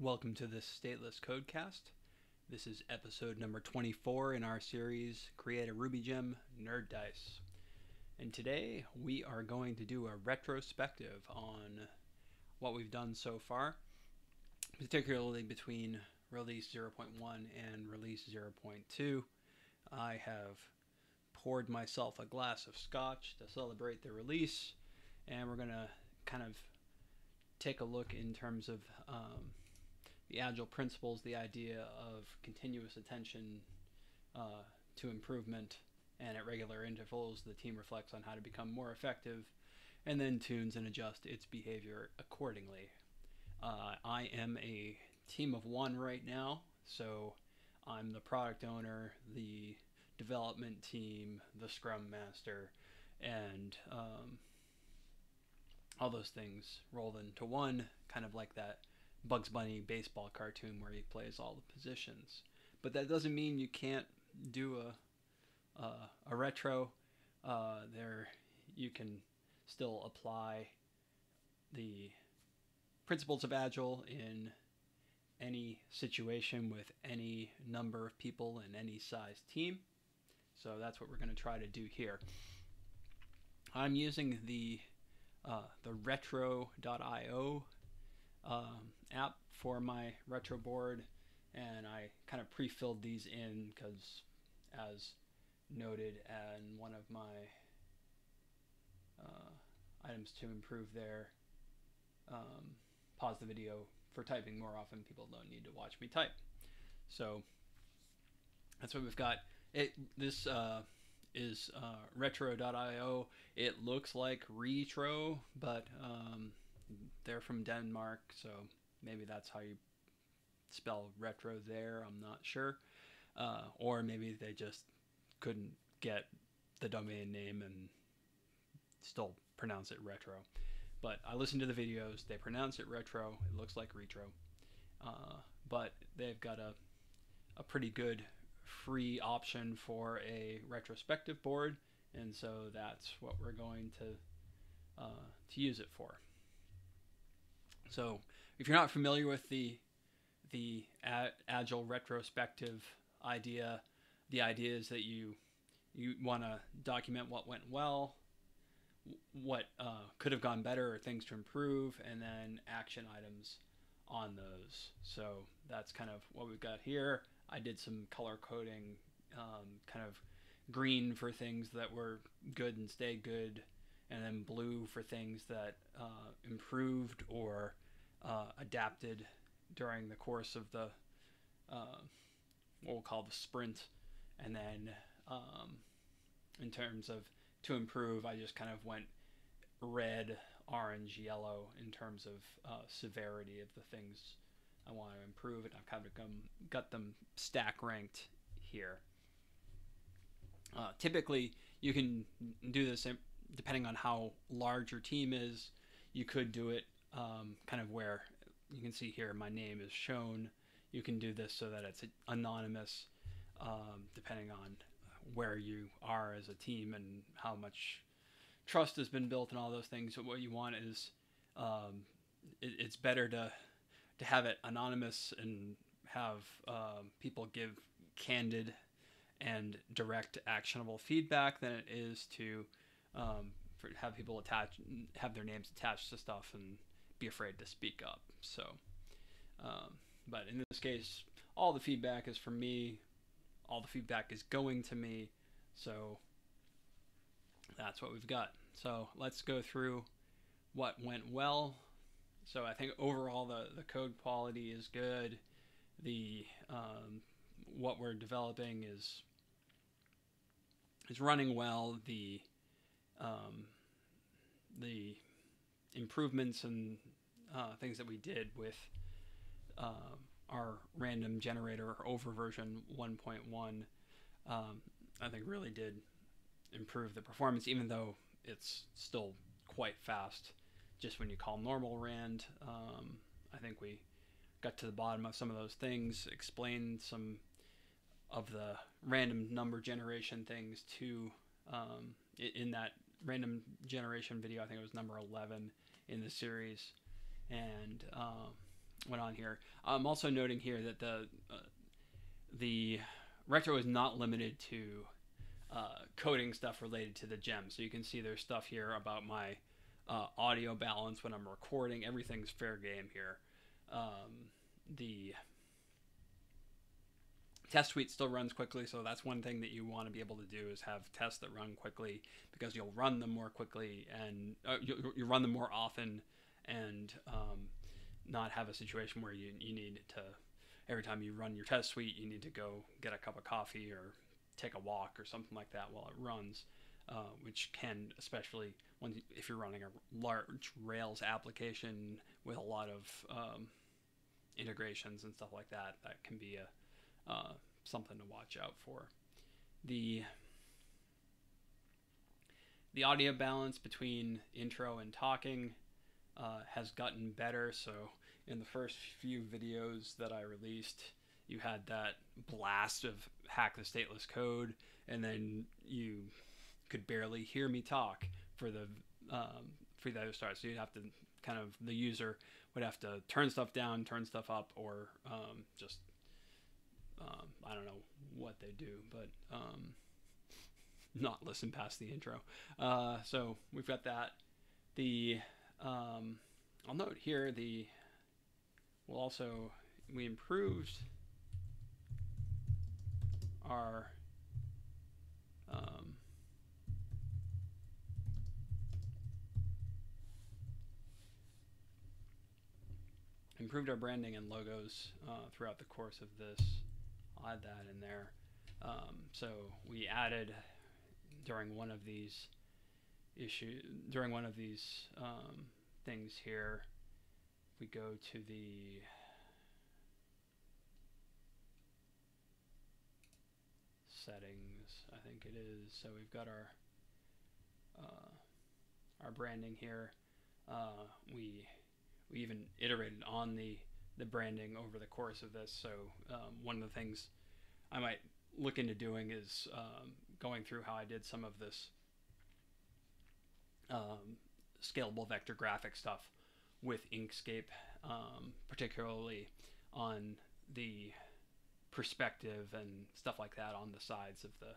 Welcome to this Stateless Codecast. This is episode number 24 in our series Create a Ruby Gem Nerd Dice. And today we are going to do a retrospective on what we've done so far, particularly between release 0.1 and release 0.2. I have poured myself a glass of scotch to celebrate the release, and we're going to kind of take a look in terms of um, the agile principles, the idea of continuous attention uh, to improvement, and at regular intervals, the team reflects on how to become more effective and then tunes and adjusts its behavior accordingly. Uh, I am a team of one right now, so I'm the product owner, the development team, the scrum master, and um, all those things rolled into one, kind of like that Bugs Bunny baseball cartoon where he plays all the positions. But that doesn't mean you can't do a a, a retro. Uh, there, you can still apply the principles of Agile in any situation with any number of people in any size team. So that's what we're going to try to do here. I'm using the uh, the reetro.io um, app for my retro board and I kind of pre-filled these in because as noted and one of my uh, items to improve there um, pause the video for typing more often. People don't need to watch me type. So that's what we've got. It this uh, is uh, reetro.io it looks like retro but um, they're from denmark so maybe that's how you spell retro there i'm not sure. Uh, or maybe they just couldn't get the domain name and still pronounce it retro. But i listened to the videos they pronounce it retro it looks like retro. Uh, but they've got a, a pretty good free option for a retrospective board, and so that's what we're going to uh, to use it for. So, if you're not familiar with the the agile retrospective idea, the idea is that you you want to document what went well, what uh, could have gone better, or things to improve, and then action items on those. So that's kind of what we've got here. I did some color coding, um, kind of green for things that were good and stay good, and then blue for things that uh, improved or uh, adapted during the course of the uh, what we'll call the sprint, and then um, in terms of to improve, I just kind of went red, orange, yellow in terms of uh, severity of the things I want to improve, and I've kind of come, got them stack ranked here. Uh, typically, you can do this depending on how large your team is. You could do it um, kind of where you can see here my name is shown. You can do this so that it's anonymous, um, depending on where you are as a team and how much trust has been built and all those things. So what you want is um, it, it's better to to have it anonymous and have um, people give candid and direct actionable feedback than it is to um, for, have people attach have their names attached to stuff and be afraid to speak up. So um, but in this case all the feedback is from me. All the feedback is going to me. So that's what we've got. So let's go through what went well. So I think overall the, the code quality is good. The um, what we're developing is is running well. The um, the improvements and uh, things that we did with uh, our random generator over version 1.1, um, I think really did improve the performance, even though it's still quite fast just when you call normal rand. Um, I think we got to the bottom of some of those things, explained some of the random number generation things to um, in that random generation video. I think it was number 11 in the series, and uh, went on here. I'm also noting here that the uh, the retro is not limited to uh, coding stuff related to the gem. So you can see there's stuff here about my uh, audio balance when I'm recording. Everything's fair game here. Um, the test suite still runs quickly, so that's one thing that you want to be able to do is have tests that run quickly because you'll run them more quickly and uh, you, you run them more often and um, not have a situation where you, you need to every time you run your test suite you need to go get a cup of coffee or take a walk or something like that while it runs uh, which can especially when if you're running a large rails application with a lot of um, integrations and stuff like that that can be a uh, something to watch out for. The the audio balance between intro and talking uh, has gotten better so in the first few videos that I released, you had that blast of hack the stateless code, and then you could barely hear me talk for the um, for the other start. So you'd have to kind of the user would have to turn stuff down, turn stuff up, or um, just um, I don't know what they do, but um, not listen past the intro. Uh, so we've got that. The um, I'll note here the we'll also we improved our um, improved our branding and logos uh, throughout the course of this. I'll add that in there. Um, so we added during one of these issue during one of these um, things here we go to the settings, I think it is. So we've got our uh, our branding here. Uh, we we even iterated on the the branding over the course of this. So um, one of the things I might look into doing is um, going through how I did some of this um, scalable vector graphic stuff with Inkscape, um, particularly on the perspective and stuff like that on the sides of the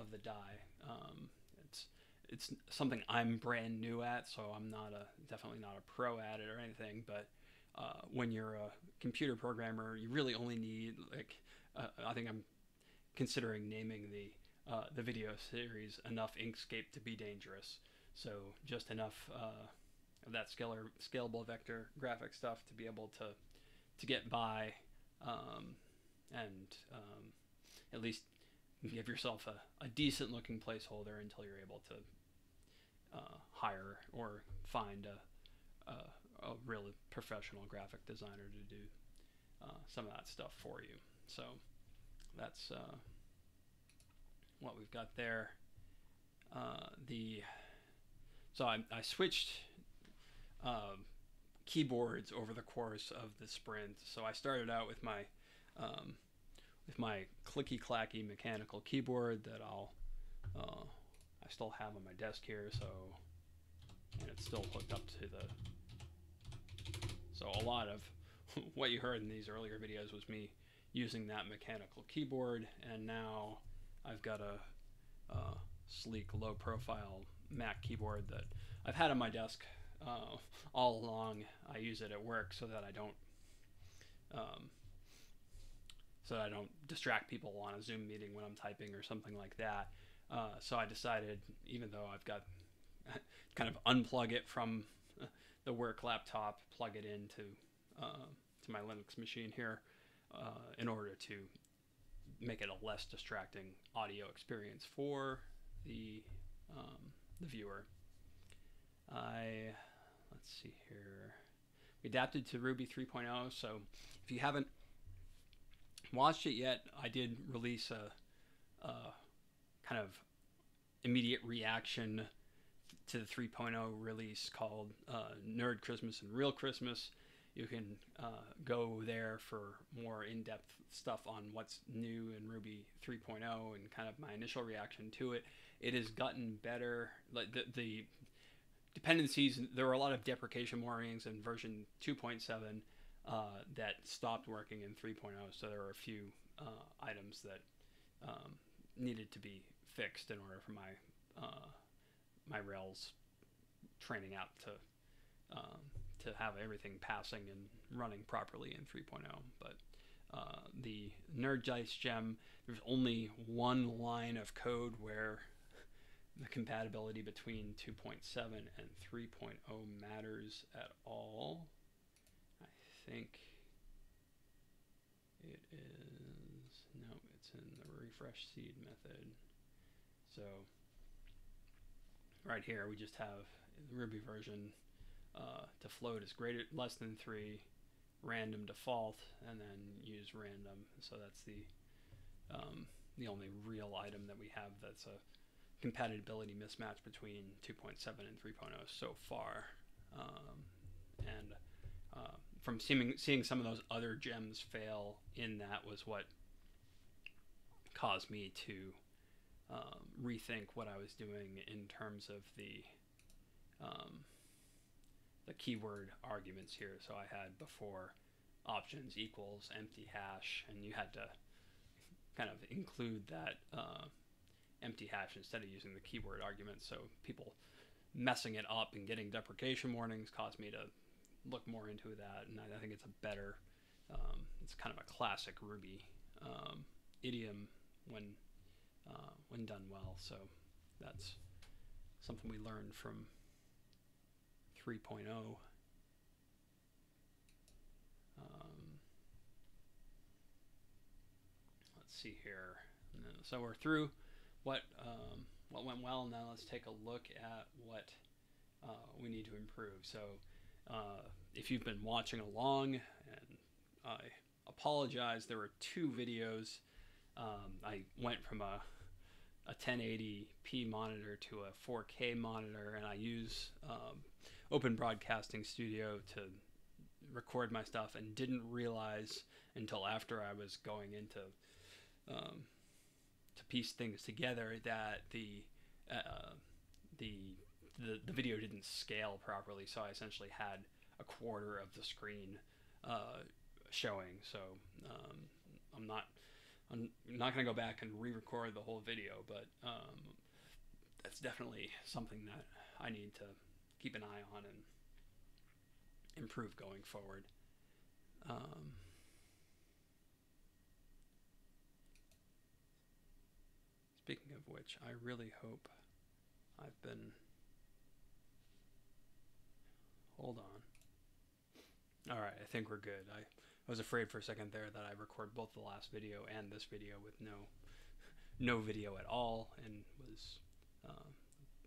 of the die. Um, it's it's something I'm brand new at, so I'm not a definitely not a pro at it or anything. But uh, when you're a computer programmer, you really only need like uh, I think I'm considering naming the uh, the video series enough Inkscape to be dangerous. So just enough uh, of that scalar, scalable vector graphic stuff to be able to to get by um, and um, at least give yourself a, a decent looking placeholder until you're able to uh, hire or find a, a, a really professional graphic designer to do uh, some of that stuff for you. So that's uh, what we've got there. Uh, the so I, I switched um, keyboards over the course of the sprint. So I started out with my um, with my clicky clacky mechanical keyboard that I'll uh, I still have on my desk here. So and it's still hooked up to the. So a lot of what you heard in these earlier videos was me using that mechanical keyboard, and now I've got a, a sleek, low-profile Mac keyboard that I've had on my desk uh, all along. I use it at work so that I don't um, so that I don't distract people on a Zoom meeting when I'm typing or something like that. Uh, so I decided, even though I've got kind of unplug it from the work laptop, plug it into uh, to my Linux machine here, uh, in order to make it a less distracting audio experience for the um, the viewer. I let's see here. We adapted to Ruby 3.0, so if you haven't watched it yet, I did release a, a kind of immediate reaction to the 3.0 release called uh, Nerd Christmas and Real Christmas. You can uh, go there for more in-depth stuff on what's new in Ruby 3.0 and kind of my initial reaction to it. It has gotten better. Like the, the dependencies, there were a lot of deprecation warnings in version 2.7. uh, that stopped working in 3.0. So there were a few uh, items that um, needed to be fixed in order for my uh, my Rails training app to um, to have everything passing and running properly in 3.0. But uh, the Nerd Dice gem, there's only one line of code where the compatibility between 2.7 and 3.0 matters at all. I think it is, no, it's in the refresh seed method. So right here we just have the Ruby version uh, to float is greater less than 3 random default and then use random so that's the um, the only real item that we have that's a compatibility mismatch between 2.7 and 3.0 so far. Um, and uh, from seeing, seeing some of those other gems fail in that was what caused me to um, rethink what I was doing in terms of the um, the keyword arguments here. So I had before options equals empty hash, and you had to kind of include that uh, empty hash instead of using the keyword argument. So people messing it up and getting deprecation warnings caused me to look more into that, and I, think it's a better. Um, it's kind of a classic Ruby um, idiom when uh, when done well. So that's something we learned from 3.0. Um, let's see here. So we're through what um, what went well. Now let's take a look at what uh, we need to improve. So uh, if you've been watching along, and I apologize, there were two videos. Um, I went from a a 1080p monitor to a 4K monitor, and I use um, Open Broadcasting Studio to record my stuff, and didn't realize until after I was going into um, to piece things together that the uh, the, the the video didn't scale properly. So I essentially had a quarter of the screen uh, showing. So um, I'm not I'm not going to go back and re-record the whole video, but um, that's definitely something that I need to keep an eye on and improve going forward. Um, which, I really hope I've been. Hold on. Alright, I think we're good. I, was afraid for a second there that I record both the last video and this video with no no video at all and was uh,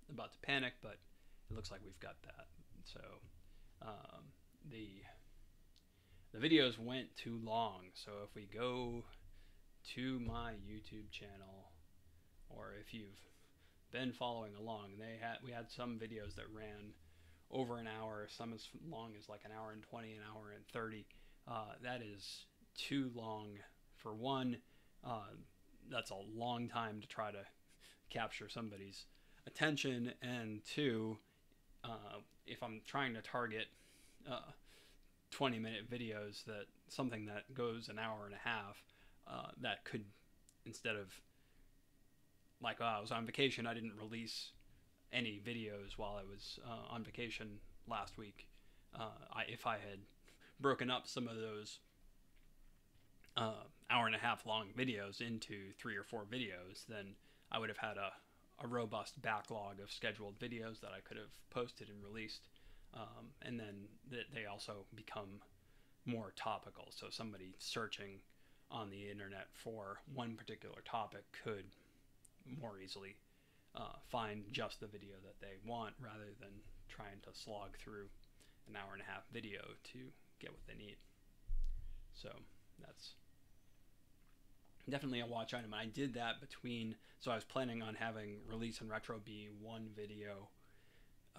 about to panic, but it looks like we've got that. So um, the the videos went too long. So if we go to my YouTube channel or if you've been following along, they had we had some videos that ran over an hour, some as long as like an hour and 20, an hour and 30. Uh, that is too long for one. Uh, that's a long time to try to capture somebody's attention, and two, uh, if I'm trying to target uh, 20 minute videos, that something that goes an hour and a half, uh, that could instead of like oh, I was on vacation. I didn't release any videos while I was uh, on vacation last week. Uh, I, if I had broken up some of those uh, hour and a half long videos into three or four videos, then I would have had a, a robust backlog of scheduled videos that I could have posted and released. Um, and then th- they also become more topical. So somebody searching on the internet for one particular topic could more easily uh, find just the video that they want rather than trying to slog through an hour and a half video to get what they need. So that's definitely a watch item. I did that between, so I was planning on having release and retro be one video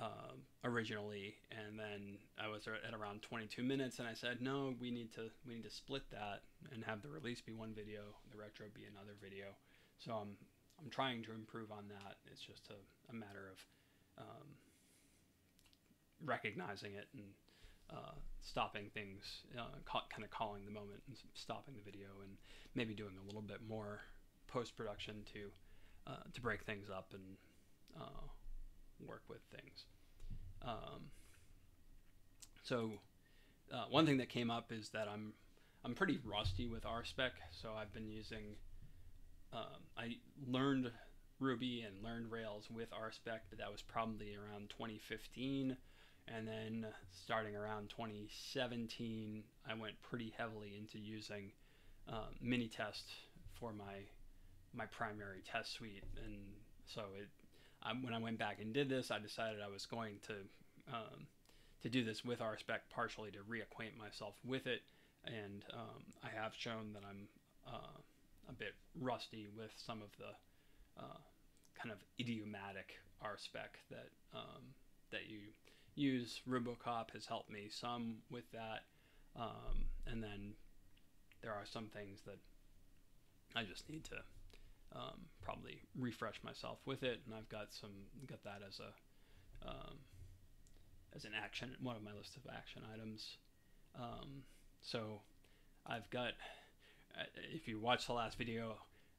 um, originally, and then I was at around 22 minutes, and I said, no, we need to we need to split that and have the release be one video, the retro be another video. So I'm I'm trying to improve on that. It's just a, a matter of um, recognizing it and uh, stopping things, uh, ca- kind of calling the moment and stopping the video, and maybe doing a little bit more post production to uh, to break things up and uh, work with things. Um, so uh, one thing that came up is that I'm I'm pretty rusty with RSpec, so I've been using. Um, I learned Ruby and learned Rails with RSpec, but that was probably around 2015. And then starting around 2017, I went pretty heavily into using um, Minitest for my my primary test suite. And so it, I, when I went back and did this, I decided I was going to um, to do this with RSpec partially to reacquaint myself with it. And um, I have shown that I'm uh, a bit rusty with some of the uh, kind of idiomatic RSpec that um, that you use. Rubocop has helped me some with that, um, and then there are some things that I just need to um, probably refresh myself with it, and I've got some got that as a um, as an action, one of my list of action items. Um, so I've got, if you watch the last video,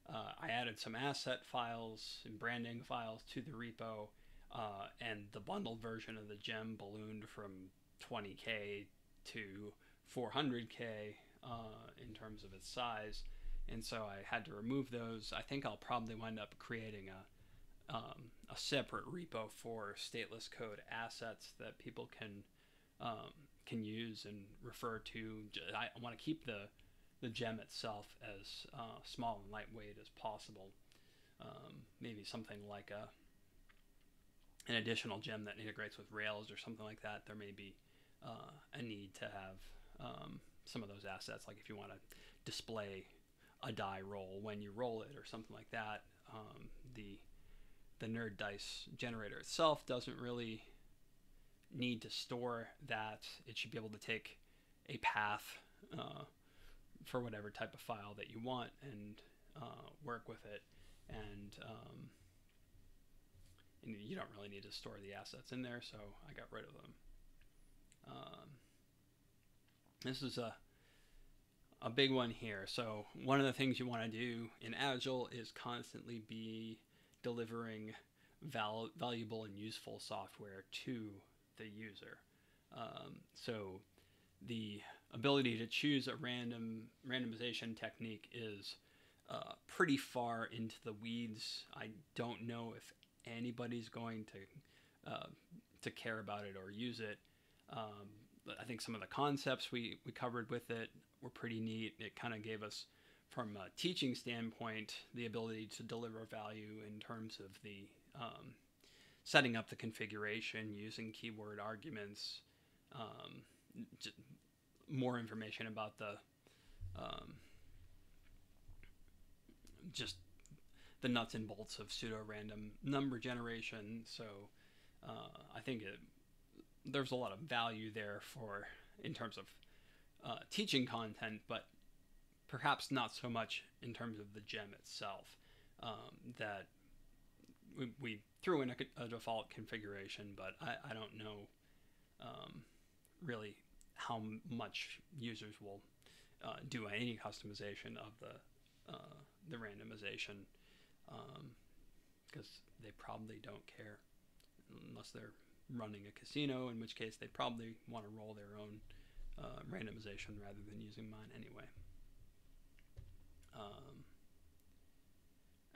uh, I added some asset files and branding files to the repo, uh, and the bundled version of the gem ballooned from 20k to 400k uh, in terms of its size, and so I had to remove those. I think I'll probably wind up creating a um, a separate repo for stateless code assets that people can um, can use and refer to. I want to keep the the gem itself as uh, small and lightweight as possible. Um, maybe something like a an additional gem that integrates with Rails or something like that. There may be uh, a need to have um, some of those assets, like if you want to display a die roll when you roll it or something like that. Um, the the nerd dice generator itself doesn't really need to store that. It should be able to take a path uh, for whatever type of file that you want and uh, work with it. And, um, and you don't really need to store the assets in there, so I got rid of them. Um, this is a a big one here. So one of the things you want to do in Agile is constantly be delivering val- valuable and useful software to the user. Um, so the ability to choose a random randomization technique is uh, pretty far into the weeds. I don't know if anybody's going to uh, to care about it or use it. Um, I think some of the concepts we, we covered with it were pretty neat. It kind of gave us from a teaching standpoint, the ability to deliver value in terms of the um, setting up the configuration, using keyword arguments, um, more information about the um, just the nuts and bolts of pseudo random number generation. So uh, I think it, there's a lot of value there for in terms of uh, teaching content, but perhaps not so much in terms of the gem itself. Um, that we, we, threw in a, a, default configuration, but I, I don't know um, really how much users will uh, do any customization of the uh, the randomization because um, they probably don't care unless they're running a casino, in which case they probably want to roll their own uh, randomization rather than using mine anyway. Um,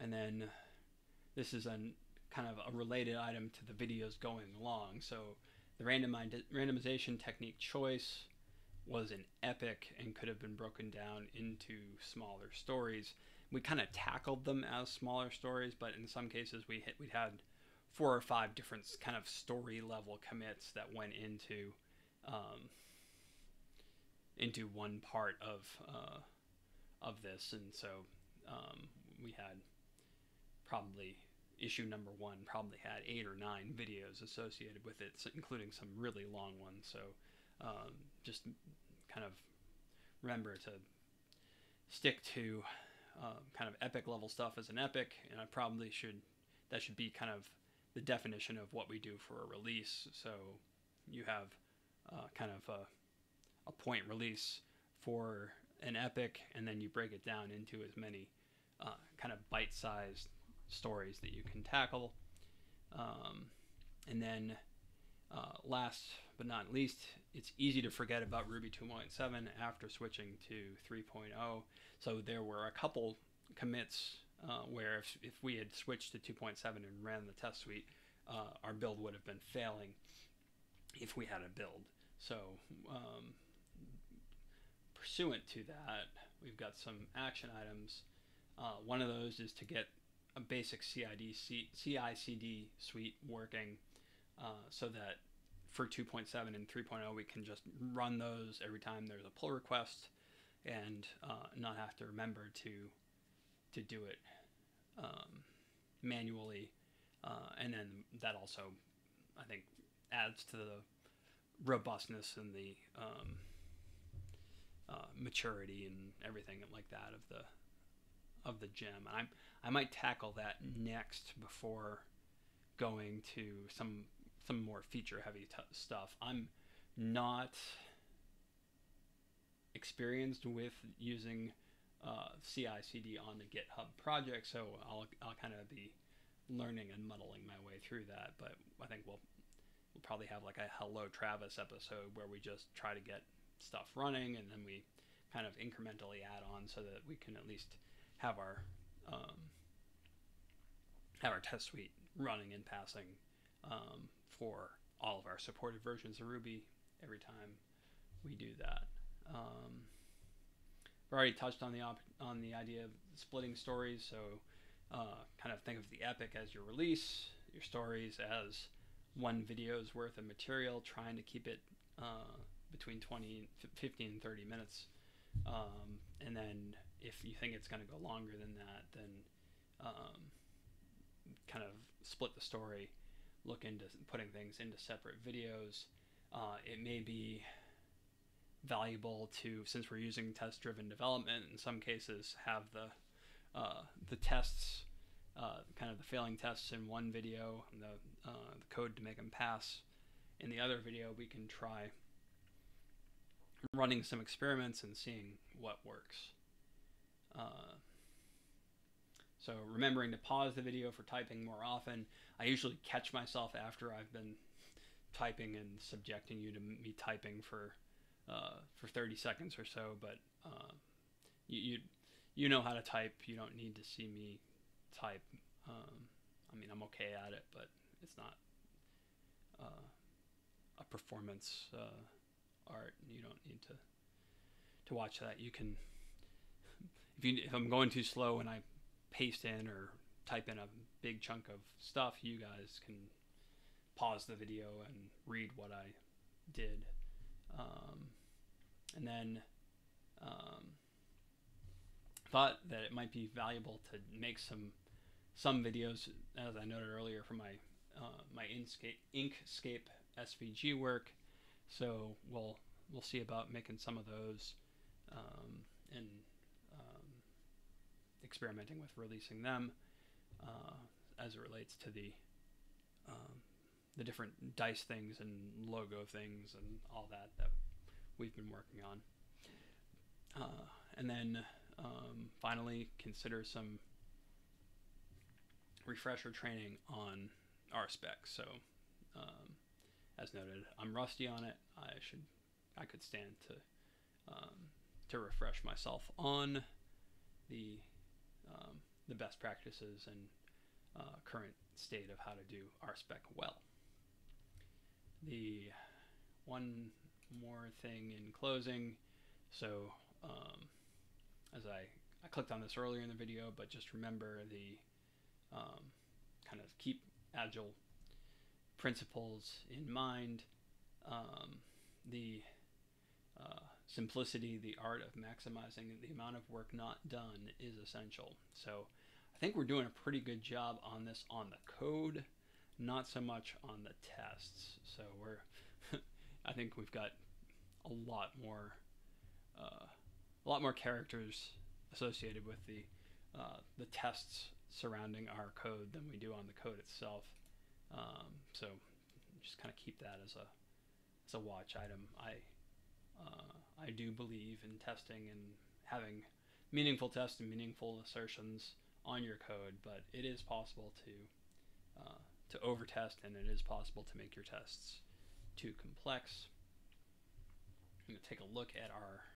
and then this is a kind of a related item to the videos going along. So the randomization technique choice was an epic and could have been broken down into smaller stories. We kind of tackled them as smaller stories, but in some cases we hit, we had four or five different kind of story level commits that went into um, into one part of uh, of this, and so um, we had probably issue number one probably had eight or nine videos associated with it, including some really long ones. So um, just kind of remember to stick to uh, kind of epic level stuff as an epic, and I probably should that should be kind of the definition of what we do for a release. So you have uh, kind of a a point release for an epic, and then you break it down into as many uh, kind of bite-sized stories that you can tackle. Um, and then, uh, last but not least, it's easy to forget about Ruby 2.7 after switching to 3.0. So there were a couple commits uh, where if, if we had switched to 2.7 and ran the test suite, uh, our build would have been failing if we had a build. So, um, pursuant to that, we've got some action items. Uh, one of those is to get a basic CID, CI/CD suite working, uh, so that for 2.7 and 3.0 we can just run those every time there's a pull request, and uh, not have to remember to to do it um, manually, uh, and then that also, I think, adds to the robustness and the um, uh, maturity and everything like that of the of the gem. I'm I might tackle that next before going to some some more feature heavy t- stuff. I'm not experienced with using uh, CI/CD on the GitHub project, so I'll I'll kind of be learning and muddling my way through that. But I think we'll we'll probably have like a Hello Travis episode where we just try to get stuff running, and then we kind of incrementally add on so that we can at least have our um, have our test suite running and passing um, for all of our supported versions of Ruby every time we do that. Um, we already touched on the op- on the idea of splitting stories, so uh, kind of think of the epic as your release, your stories as one video's worth of material, trying to keep it uh, between 20, 15, and 30 minutes. Um, and then if you think it's going to go longer than that, then um, kind of split the story, look into putting things into separate videos. Uh, it may be valuable to, since we're using test-driven development, in some cases, have the uh, the tests, uh, kind of the failing tests in one video, and the, uh, the code to make them pass in the other video. We can try running some experiments and seeing what works. So remembering to pause the video for typing more often. I usually catch myself after I've been typing and subjecting you to me typing for uh, for 30 seconds or so, but uh, you, you you know how to type. You don't need to see me type. Um, I mean, I'm okay at it, but it's not uh, a performance uh, art. You don't need to to watch that. You can if you if I'm going too slow and I paste in or type in a big chunk of stuff, you guys can pause the video and read what I did. Um, and then um, thought that it might be valuable to make some some videos, as I noted earlier, for my uh, my Inkscape, Inkscape SVG work. So we'll we'll see about making some of those um, and experimenting with releasing them uh, as it relates to the um, the different dice things and logo things and all that that we've been working on. Uh, and then um, finally, consider some refresher training on RSpecs. So, um, as noted, I'm rusty on it. I should, I could stand to, um, to refresh myself on the, um, the best practices and uh, current state of how to do RSpec well. The one more thing in closing. So, um, as I, I clicked on this earlier in the video, but just remember the um, kind of keep agile principles in mind. Um, the simplicity, the art of maximizing the amount of work not done is essential. So I think we're doing a pretty good job on this on the code, not so much on the tests. So we're I think we've got a lot more, uh, a lot more characters associated with the uh, the tests surrounding our code than we do on the code itself. Um, so just kind of keep that as a as a watch item. I uh, I do believe in testing and having meaningful tests and meaningful assertions on your code, but it is possible to uh, to overtest, and it is possible to make your tests too complex. I'm going to take a look at our